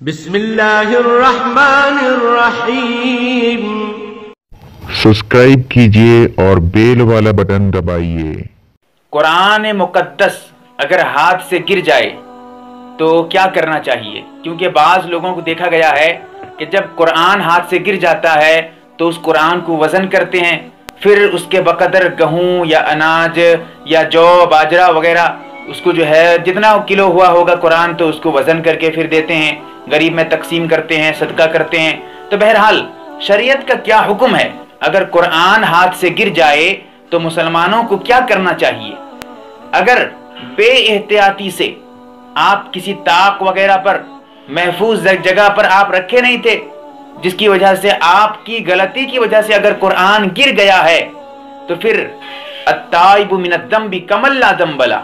بسم اللہ الرحمن الرحیم سبسکرائب کیجیے اور بیل والا بٹن دبائیے قرآن مقدس اگر ہاتھ سے گر جائے تو کیا کرنا چاہیے کیونکہ بعض لوگوں کو دیکھا گیا ہے کہ جب قرآن ہاتھ سے گر جاتا ہے تو اس قرآن کو وزن کرتے ہیں پھر اس کے بقدر گہوں یا اناج یا جو باجرہ وغیرہ اس کو جو ہے جتنا کلو ہوا ہوگا قرآن تو اس کو وزن کر کے پھر دیتے ہیں، غریب میں تقسیم کرتے ہیں، صدقہ کرتے ہیں۔ تو بہرحال، شریعت کا کیا حکم ہے؟ اگر قرآن ہاتھ سے گر جائے تو مسلمانوں کو کیا کرنا چاہیے؟ اگر بے احتیاطی سے آپ کسی طاق وغیرہ پر محفوظ جگہ پر آپ رکھے نہیں تھے، جس کی وجہ سے آپ کی غلطی کی وجہ سے اگر قرآن گر گیا ہے، تو پھر التائب من الذنب کمل لا ذنب لا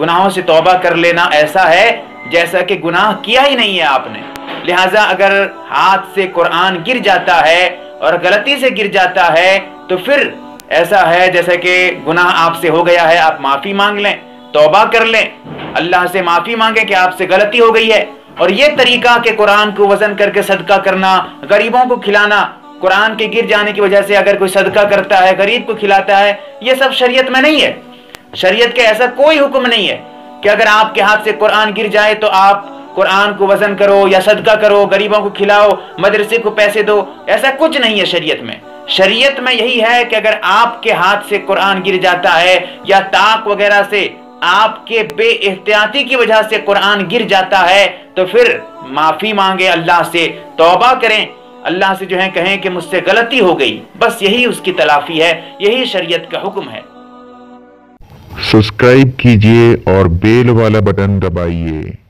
گناہوں سے توبہ کر لینا ایسا ہے جیسا کہ گناہ کیا ہی نہیں ہے آپ نے۔ لہٰذا اگر ہاتھ سے قرآن گر جاتا ہے اور غلطی سے گر جاتا ہے تو پھر ایسا ہے جیسا کہ گناہ آپ سے ہو گیا ہے، آپ معافی مانگ لیں، توبہ کر لیں۔ اللہ سے معافی مانگیں کہ آپ سے غلطی ہو گئی ہے۔ اور یہ طریقہ کہ قرآن کو وزن کر کے صدقہ کرنا، غریبوں کو کھلانا، قرآن کے گر جانے کی وجہ سے اگر کوئی صدقہ کرتا ہے، غریب کو کھلاتا ہے، یہ سب شریعت میں نہیں ہے۔ شریعت کے ایسا کوئی حکم نہیں ہے کہ اگر آپ کے ہاتھ سے قرآن گر جائے تو آپ قرآن کو وزن کرو یا صدقہ کرو، غریبوں کو کھلاؤ، مدرسے کو پیسے دو، ایسا کچھ نہیں ہے شریعت میں۔ شریعت میں یہی ہے کہ اگر آپ کے ہاتھ سے قرآن گر جاتا ہے یا طاق وغیرہ سے آپ کے بے احتیاطی کی وجہ سے قرآن گر جاتا ہے تو پھر معافی مانگے اللہ سے، توبہ کریں۔ اللہ سے جو ہے کہیں کہ مجھ سے غلطی ہو گئی۔ بس یہی اس کی تلافی ہے، یہی شریعت کا حکم ہے۔ سبسکرائب کیجیے اور بیل والا بٹن دبائیے۔